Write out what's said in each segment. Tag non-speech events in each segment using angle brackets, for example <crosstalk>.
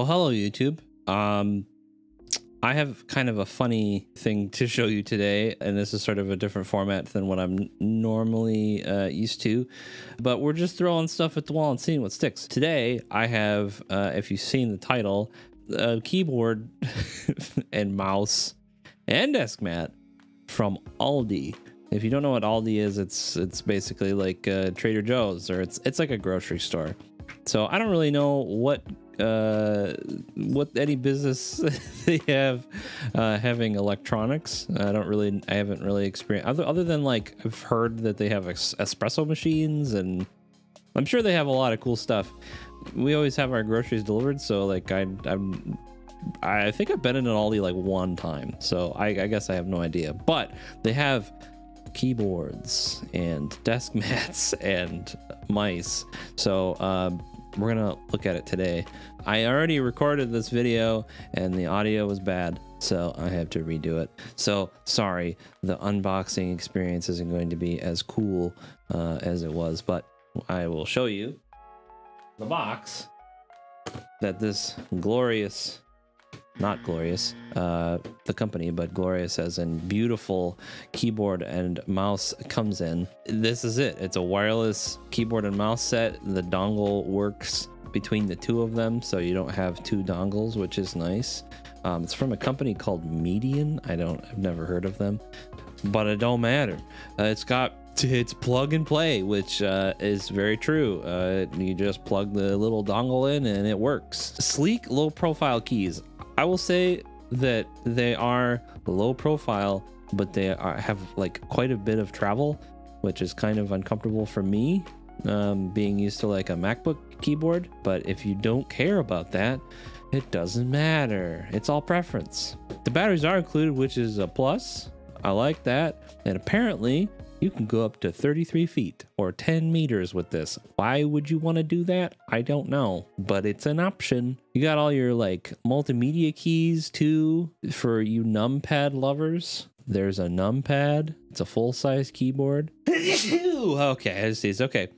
Well, hello YouTube. Um, I have kind of a funny thing to show you today, and this is sort of a different format than what I'm normally uh, used to. But we're just throwing stuff at the wall and seeing what sticks. Today, I have, uh, if you've seen the title, a keyboard <laughs> and mouse and desk mat from Aldi. If you don't know what Aldi is, it's it's basically like uh, Trader Joe's, or it's it's like a grocery store. So I don't really know what uh, what any business <laughs> they have uh, having electronics. I don't really, I haven't really experienced other other than like I've heard that they have es- espresso machines, and I'm sure they have a lot of cool stuff. We always have our groceries delivered, so like I, I'm. I think I've been in an Aldi like one time, so I, I guess I have no idea. But they have keyboards and desk <laughs> mats and mice. So um, we're gonna look at it today. I already recorded this video and the audio was bad, so I have to redo it. So sorry, the unboxing experience isn't going to be as cool uh, as it was, but I will show you the box that this glorious not glorious uh the company but glorious as in beautiful keyboard and mouse comes in. This is it. It's a wireless keyboard and mouse set. The dongle works between the two of them so you don't have two dongles which is nice. Um, it's from a company called Medion. I don't i've never heard of them but it don't matter. Uh, it's got it's plug and play which uh, is very true. Uh, you just plug the little dongle in and it works. Sleek low profile keys I will say that they are low profile, but they are, have like quite a bit of travel, which is kind of uncomfortable for me, um, being used to like a MacBook keyboard. But if you don't care about that, it doesn't matter. It's all preference. The batteries are included, which is a plus. I like that. And apparently, you can go up to 33 feet or 10 meters with this. Why would you want to do that? I don't know, but it's an option. You got all your like multimedia keys too for you numpad lovers. There's a numpad. It's a full size keyboard. <laughs> okay, I see. Okay.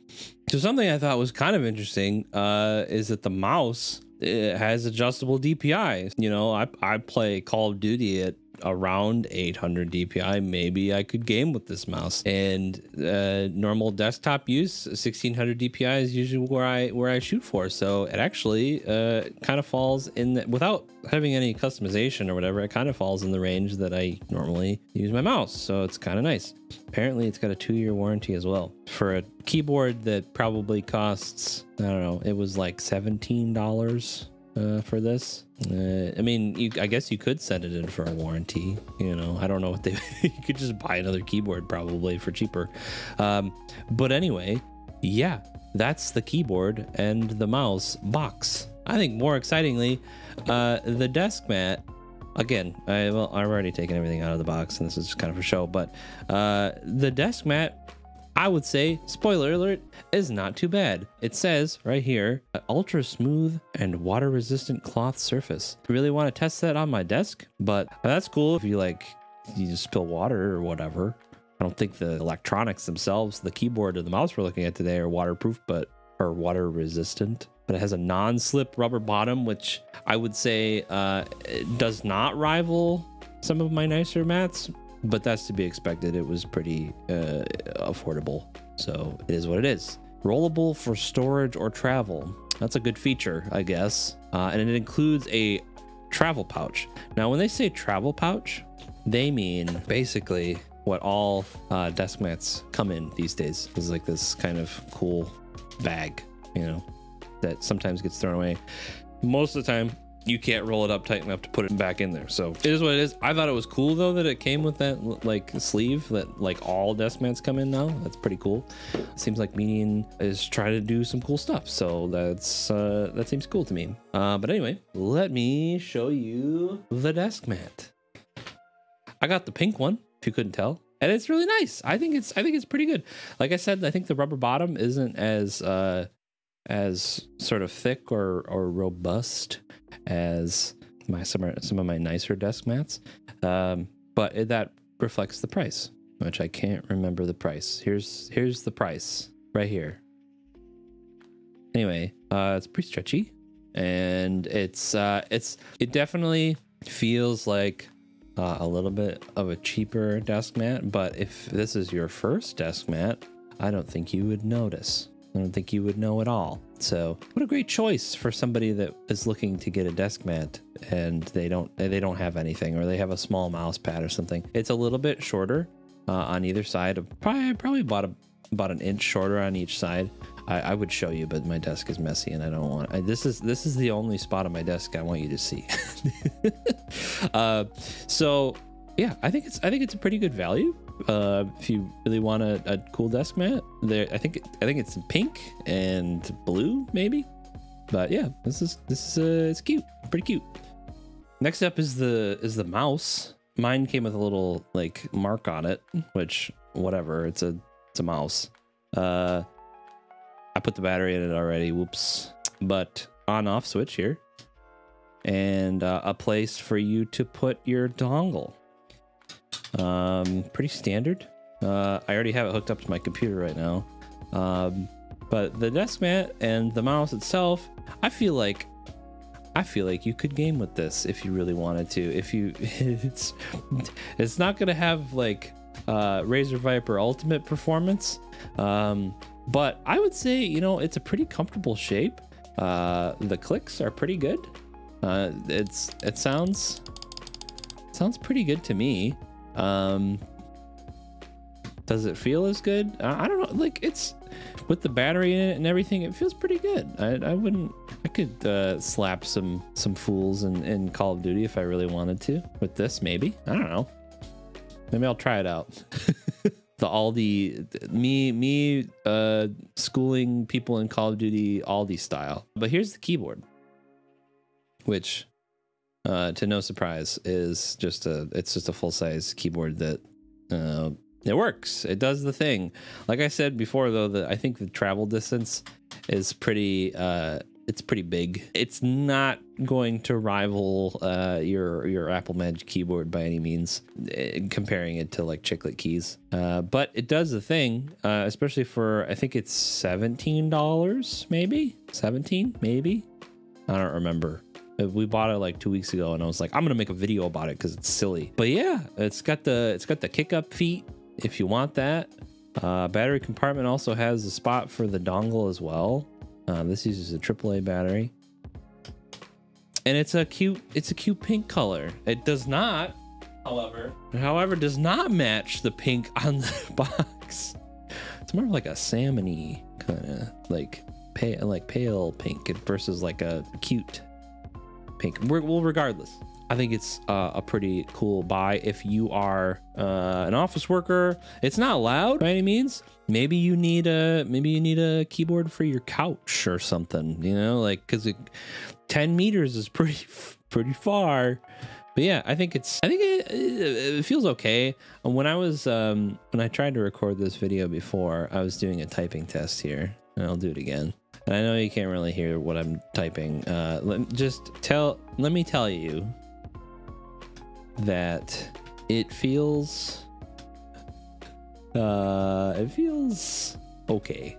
So something I thought was kind of interesting uh, is that the mouse it has adjustable DPI. You know, I, I play Call of Duty at around 800 DPI, maybe I could game with this mouse. And uh, normal desktop use, 1600 DPI is usually where I where I shoot for. So it actually uh, kind of falls in the, without having any customization or whatever. It kind of falls in the range that I normally use my mouse. So it's kind of nice. Apparently, it's got a two-year warranty as well for a keyboard that probably costs I don't know. It was like seventeen dollars uh, for this. Uh, I mean, you, I guess you could send it in for a warranty. You know, I don't know what they. <laughs> you could just buy another keyboard probably for cheaper. Um, but anyway, yeah, that's the keyboard and the mouse box. I think more excitingly, uh, the desk mat. Again, I well, I've already taken everything out of the box, and this is just kind of a show. But uh, the desk mat I would say, spoiler alert, is not too bad. It says right here, ultra smooth and water resistant cloth surface. I Really want to test that on my desk, but that's cool if you like, you just spill water or whatever. I don't think the electronics themselves, the keyboard or the mouse we're looking at today are waterproof, but are water resistant. But it has a non-slip rubber bottom, which I would say uh, does not rival some of my nicer mats, but that's to be expected. It was pretty uh, affordable. So it is what it is. Rollable for storage or travel. That's a good feature, I guess. Uh, and it includes a travel pouch. Now, when they say travel pouch, they mean basically what all uh, desk mats come in these days is like this kind of cool bag, you know, that sometimes gets thrown away. Most of the time, you can't roll it up tight enough to put it back in there. So it is what it is. I thought it was cool though that it came with that like sleeve that like all desk mats come in now. That's pretty cool. Seems like Medion is trying to do some cool stuff. So that's uh, that seems cool to me. Uh, but anyway, let me show you the desk mat. I got the pink one, if you couldn't tell. And it's really nice. I think it's I think it's pretty good. Like I said, I think the rubber bottom isn't as uh as sort of thick or or robust as my some, some of my nicer desk mats. Um, but it, that reflects the price, which I can't remember the price. Here's here's the price right here. Anyway, uh, it's pretty stretchy. and it's uh, it's it definitely feels like uh, a little bit of a cheaper desk mat. But if this is your first desk mat, I don't think you would notice. I don't think you would know at all. So, what a great choice for somebody that is looking to get a desk mat and they don't they don't have anything or they have a small mouse pad or something. It's a little bit shorter uh, on either side. Probably probably about a, about an inch shorter on each side. I, I, would show you, but my desk is messy and I don't want. I, this is this is the only spot on my desk I want you to see. <laughs> uh, so yeah, I think it's I think it's a pretty good value. Uh, if you really want a, a cool desk mat, there I think I think it's pink and blue maybe. But yeah, this is this is uh, it's cute, pretty cute. Next up is the is the mouse. Mine came with a little like mark on it, which whatever. It's a it's a mouse. Uh, I put the battery in it already. Whoops. But on off switch here, and uh, a place for you to put your dongle. Um, pretty standard. Uh, I already have it hooked up to my computer right now. Um, but the desk mat and the mouse itself, I feel like I feel like you could game with this if you really wanted to. If you <laughs> it's it's not gonna have like uh Razer Viper Ultimate performance. Um but I would say, you know, it's a pretty comfortable shape. Uh the clicks are pretty good. Uh it's it sounds sounds pretty good to me. Um, does it feel as good? I, don't know. Like it's with the battery in it and everything, it feels pretty good. I, I wouldn't. I could uh, slap some some fools in, in Call of Duty if I really wanted to. With this, maybe. I don't know. Maybe I'll try it out. <laughs> the Aldi, me me uh, schooling people in Call of Duty Aldi style. But here's the keyboard, which uh, to no surprise, is just a it's just a full size keyboard that uh, it works. It does the thing. Like I said before, though, I think the travel distance is pretty. Uh, it's pretty big. It's not going to rival uh, your your Apple Magic keyboard by any means, uh, comparing it to like chiclet keys. Uh, but it does the thing, uh, especially for I think it's seventeen dollars, maybe seventeen, maybe. I don't remember. Uh, we bought it like two weeks ago, and I was like, I'm gonna make a video about it because it's silly. But yeah, it's got the it's got the kick up feet if you want that. Uh, battery compartment also has a spot for the dongle as well. Uh, this uses a AAA battery, and it's a cute it's a cute pink color. It does not, however, however, does not match the pink <laughs> on the box. It's more like a salmony kind of like pale like pale pink versus like a cute pink. Well, regardless, I think it's uh, a pretty cool buy if you are uh, an office worker. It's not loud by any means. Maybe you need a maybe you need a keyboard for your couch or something. You know, like because 10 meters is <laughs> pretty pretty far. But yeah, I think it's I think it, it feels okay. When I was um, when I tried to record this video before, I was doing a typing test here, and I'll do it again. I know you can't really hear what I'm typing. Uh, let, just tell, let me tell you that it feels, uh, it feels okay.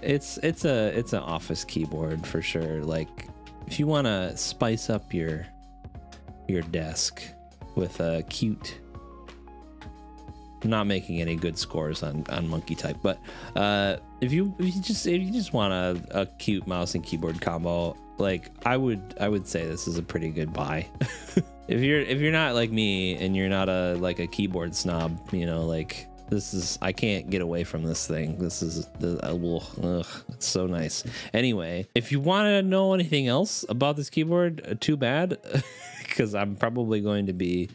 It's, it's a, it's an office keyboard for sure. Like if you want to spice up your, your desk with a cute not making any good scores on on monkey type, but uh, if you if you just if you just want a, a cute mouse and keyboard combo, like I would I would say this is a pretty good buy. <laughs> if you're if you're not like me and you're not a like a keyboard snob, you know, like this is I can't get away from this thing. This is the uh, ugh, it's so nice. Anyway, if you want to know anything else about this keyboard, uh, too bad, <laughs> because I'm probably going to be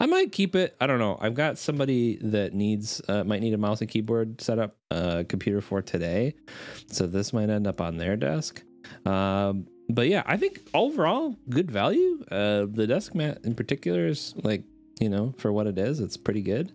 I might keep it. I don't know. I've got somebody that needs uh, might need a mouse and keyboard set up uh, computer for today, so this might end up on their desk. Um, but yeah, I think overall good value. Uh, the desk mat in particular is like you know for what it is, it's pretty good.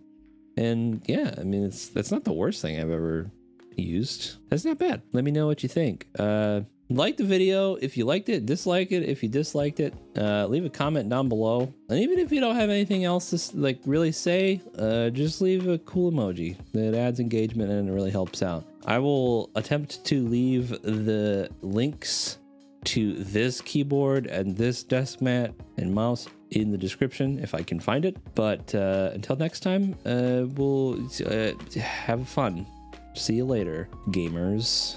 And yeah, I mean it's that's not the worst thing I've ever used. That's not bad. Let me know what you think. Uh, like the video if you liked it, dislike it if you disliked it. Uh, leave a comment down below, and even if you don't have anything else to like really say, uh, just leave a cool emoji. It adds engagement and it really helps out. I will attempt to leave the links to this keyboard and this desk mat and mouse in the description if I can find it. But uh, until next time, uh, we'll uh, have fun. See you later, gamers.